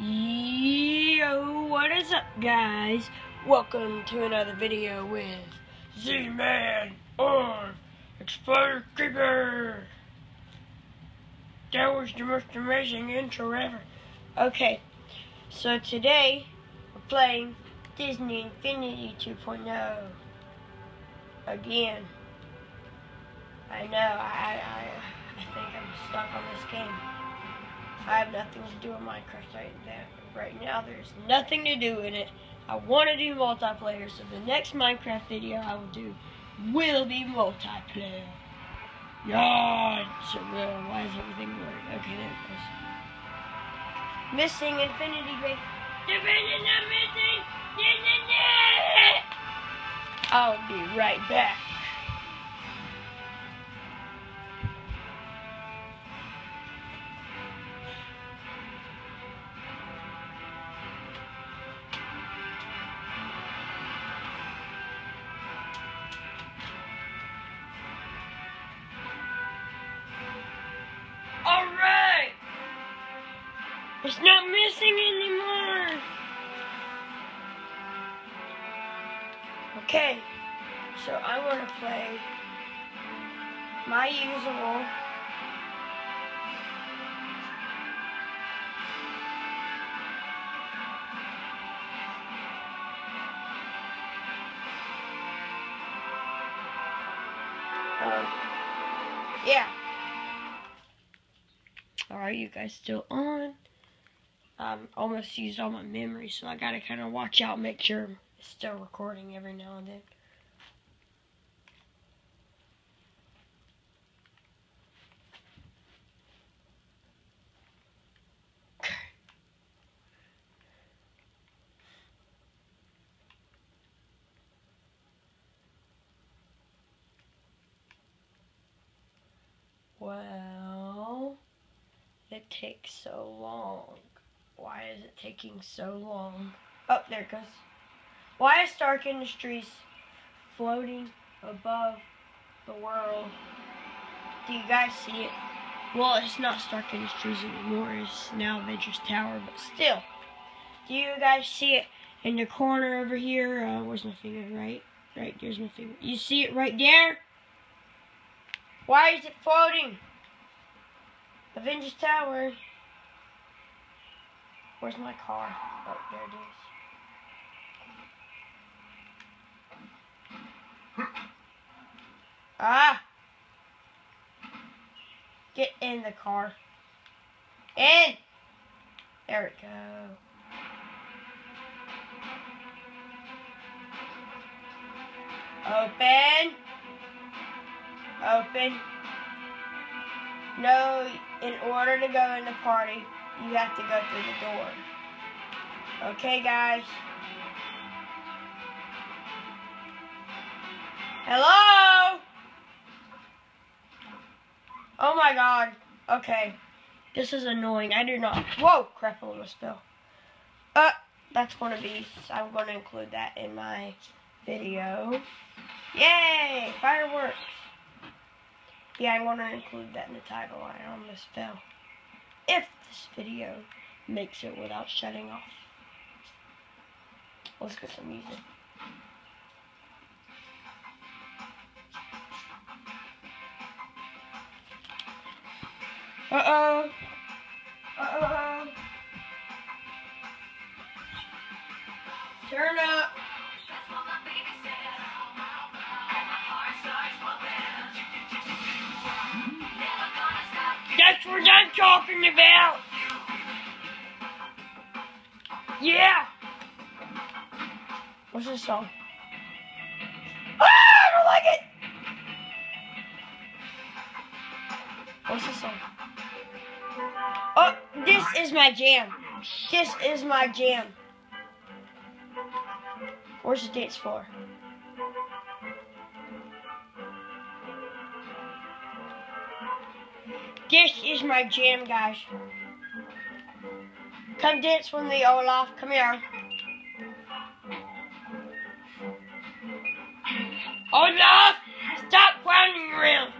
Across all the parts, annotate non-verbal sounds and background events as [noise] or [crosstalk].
Yo, what is up, guys? Welcome to another video with Z-Man or Exploder Creeper. That was the most amazing intro ever. Okay, so today we're playing Disney Infinity 2.0 again. I know, I, I, I think I'm stuck on this game. I have nothing to do with Minecraft right now. Right now, there's nothing to do in it. I want to do multiplayer, so the next Minecraft video I will do will be multiplayer. Yeah, so uh, why is everything blurry? Okay, there it goes. Missing Infinity Base. Defending not missing. I'll be right back. It's not missing anymore! Okay, so I'm gonna play my usual um, yeah. Are you guys still on? Um, almost used all my memory, so I gotta kind of watch out, make sure it's still recording every now and then. Well, it takes so long. Taking so long? Oh, there it goes. Why is Stark Industries floating above the world? Do you guys see it? Well, it's not Stark Industries anymore. It's now Avengers Tower, but still. Do you guys see it in the corner over here? Uh, where's my finger? Right? Right, there's my finger. You see it right there? Why is it floating? Avengers Tower. Where's my car? Oh, there it is. Ah! Get in the car. In! There we go. Open. Open. No, in order to go in the party, you have to go through the door. Okay, guys? Hello? Oh my god. Okay. This is annoying. I do not. Whoa! Crap, I almost fell. Uh, that's going to be. I'm going to include that in my video. Yay! Fireworks! Yeah, I'm going to include that in the title. I almost fell. If this video makes it without shutting off. Let's get some music. Uh-oh. Uh-oh. Turn up. Talking about. Yeah. What's this song? Ah, I don't like it. What's this song? Oh, this is my jam. This is my jam. Where's the dance floor? This is my jam, guys. Come dance with me, Olaf. Come here. Olaf, stop running around.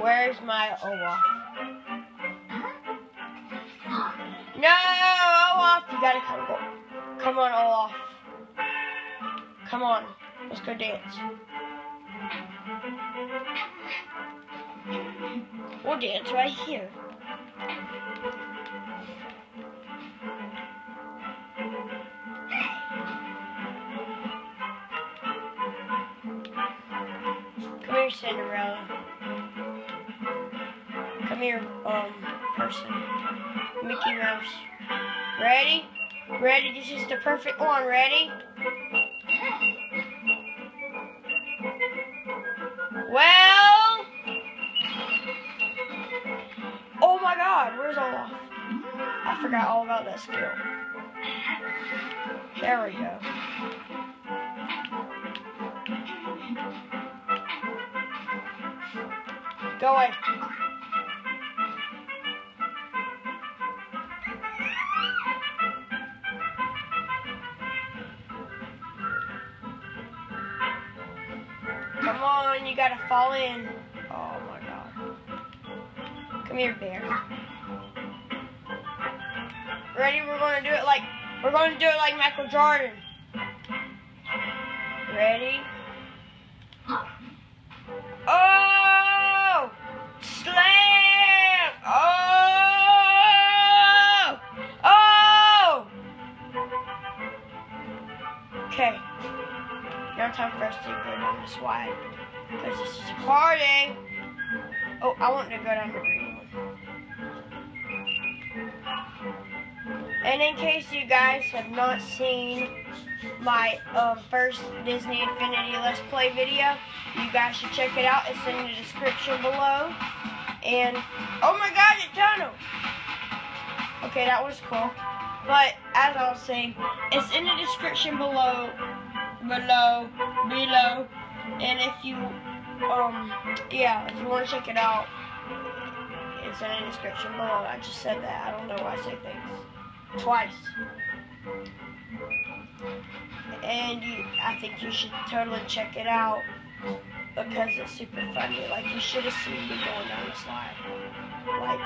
Where's my Olaf? No, Olaf, you gotta come. Go. Come on, Olaf. Come on, let's go dance. We'll dance right here. Come here, Cinderella. Come here, um, person. Mickey Mouse. Ready? Ready? This is the perfect one. Ready? Well. Oh my god, where's Olaf? I forgot all about that skill. There we go. Go away. On, you gotta fall in. Oh my god. Come here, bear. Ready? We're gonna do it like we're gonna do it like Michael Jordan. Ready? Oh! Slam! Oh! Oh! Okay. Now time for us to go down the slide. Because this is party. Oh, I want to go down the green one. And in case you guys have not seen my um, first Disney Infinity Let's Play video, you guys should check it out. It's in the description below. And, oh my god, it tunnel! Okay, that was cool. But, as I was saying, it's in the description below, below, below. And if you, um, yeah, if you want to check it out, it's in the description below. I just said that. I don't know why I say things twice. And you, I think you should totally check it out because it's super funny. Like you should have seen me going down the slide. Like,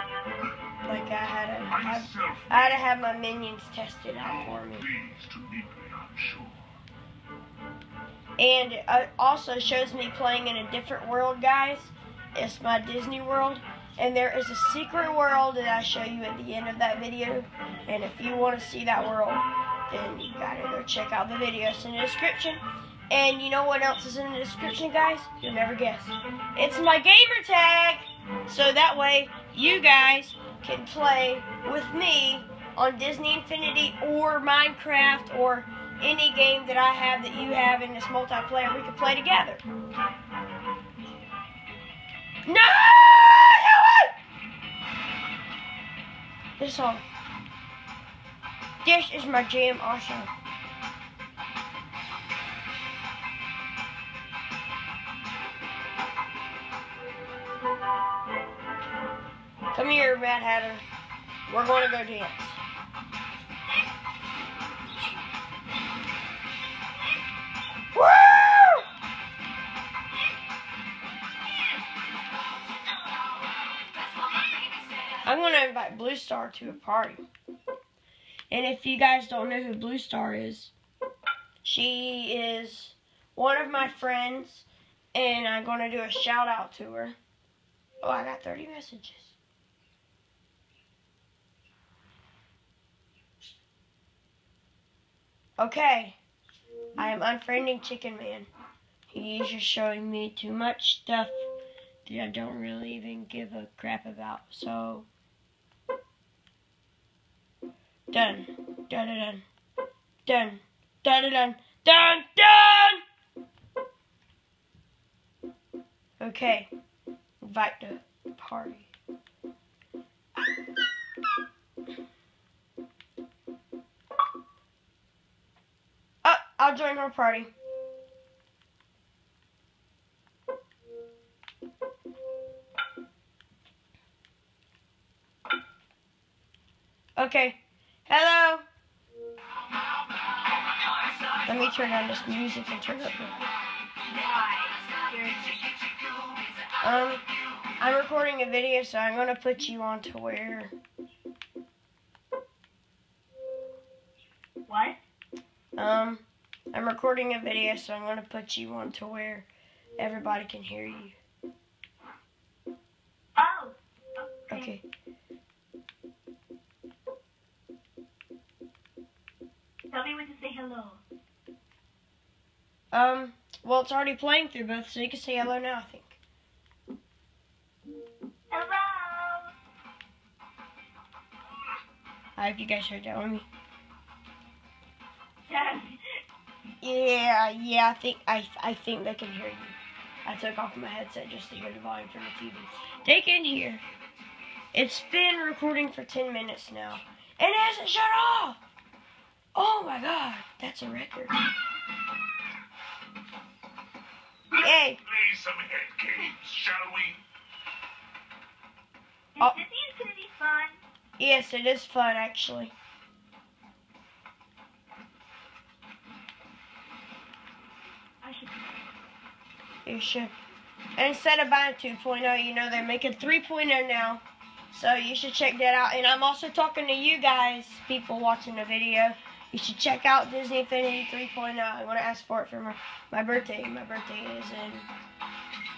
like I had to, have, I had to have my minions test it out for me. And it uh, also shows me playing in a different world, guys. It's my Disney World. And there is a secret world that I show you at the end of that video. And if you want to see that world, then you gotta go check out the video. It's in the description. And you know what else is in the description, guys? You'll never guess. It's my gamer tag! So that way, you guys can play with me on Disney Infinity or Minecraft or any game that I have that you have in this multiplayer. We can play together. No! This song. This is my jam also. Come here, Mad Hatter. We're going to go dance. I'm to invite Blue Star to a party. And if you guys don't know who Blue Star is, she is one of my friends, and I'm going to do a shout out to her. Oh, I got 30 messages. Okay, I am unfriending Chicken Man. He's just showing me too much stuff that I don't really even give a crap about. So, dun, dun, dun, dun, dun, dun, dun, dun. Okay, Invite to party. Oh, I'll join her party. Okay. Let me turn on this music and turn up. Um. I'm recording a video, so I'm gonna put you on to where. What? Um, I'm recording a video, so I'm gonna put you on to where everybody can hear you. Oh. Okay. Tell me when to say hello. Um, well, it's already playing through both, so you can say hello now, I think. Hello. I hope you guys heard that with me. Yes. Yeah, yeah, I think I I think they can hear you. I took off my headset just to hear the volume from the TV. They can hear. It's been recording for 10 minutes now. And it hasn't shut off! Oh my god, that's a record. Yay! Play some head games, shall we? Oh. Is Oh. Disney Infinity fun? Yes, it is fun actually. I should. You should. And instead of buying 2.0, you know, they're making 3.0 now. So you should check that out. And I'm also talking to you guys, people watching the video. You should check out Disney Infinity 3.0. I want to ask for it for my, my birthday. My birthday is in.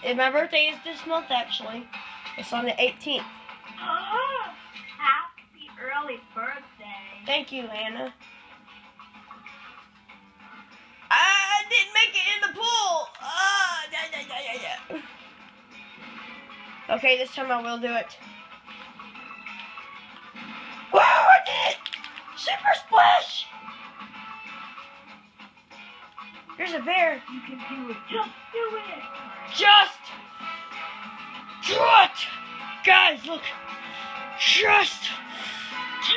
And my birthday is this month, actually. It's on the 18th. Oh, happy early birthday. Thank you, Lana. I didn't make it in the pool. Ah, da, da, da, da, da. Okay, this time I will do it. Whoa, I did it! Super splash! Here's a bear. You can do it. Just do it. Just do it! Guys, look. Just do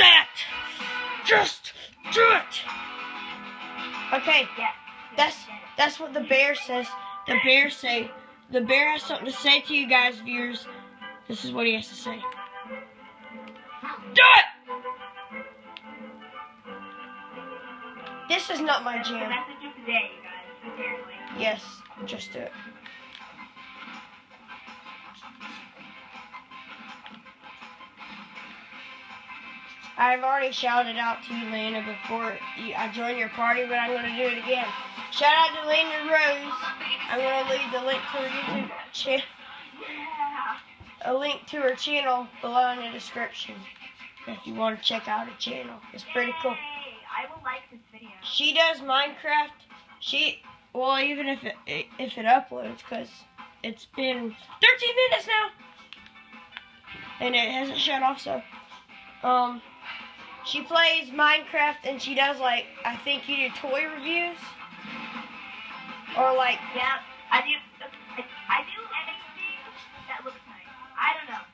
that! Just do it! Okay, Yes. that's that's what the bear says. The bear say the bear has something to say to you guys, viewers. This is what he has to say. Do it! This is not my jam. Day, guys. Apparently. Yes, just do it. I've already shouted out to you, Lana, before you, I joined your party, but I'm going to do it again. Shout out to Lana Rose. I'm going to leave the link to her YouTube channel, a link to her channel below in the description. If you want to check out her channel, it's pretty cool. Yay. I will like this video. She does Minecraft. She well, even if it if it uploads, cause it's been 13 minutes now, and it hasn't shut off. So, um, she plays Minecraft and she does like I think you do toy reviews, or like Yeah. I do. I, I do anything that looks nice. I don't know.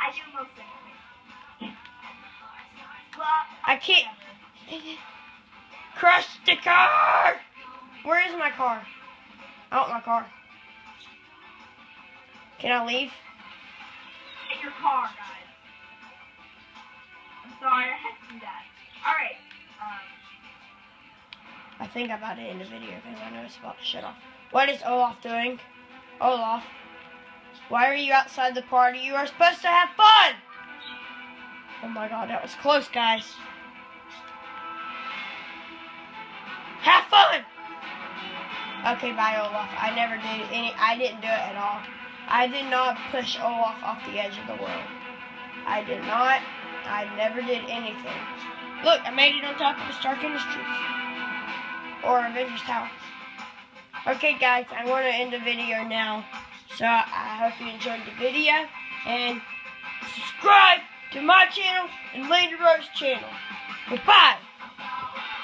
I do most anything. Well, I can't [laughs] crush the car. Where is my car? I want my car. Can I leave? Get your car, guys. I'm sorry, I had to do that. Alright. Um, I think I'm about to end the video because I know it's about to shut off. What is Olaf doing? Olaf, why are you outside the party? You are supposed to have fun! Oh my god, that was close, guys. Okay, bye, Olaf. I never did any, I didn't do it at all. I did not push Olaf off the edge of the world. I did not. I never did anything. Look, I made it on top of the Stark Industries or Avengers Tower. Okay, guys, I want to end the video now. So I hope you enjoyed the video and subscribe to my channel and Lana Rose channel. Goodbye.